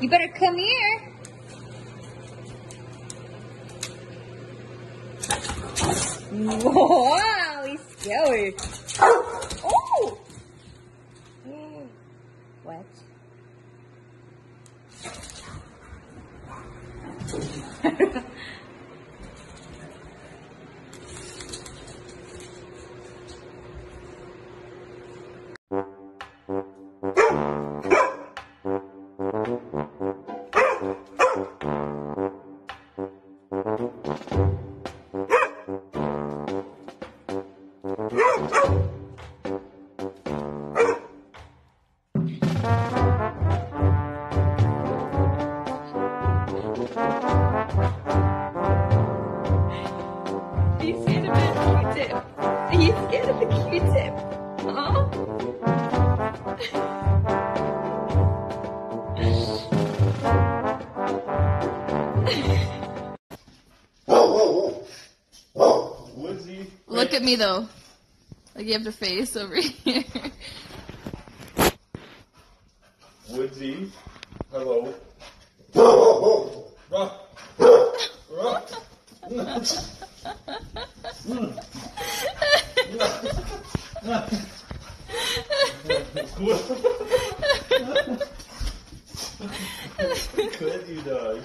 You better come here. Wow, he's scary. Oh! What? He's Woodsy. Look at me though. Like you have to face over here. Woodsy. Hello. Ruff. Ruff. Quit, you dog.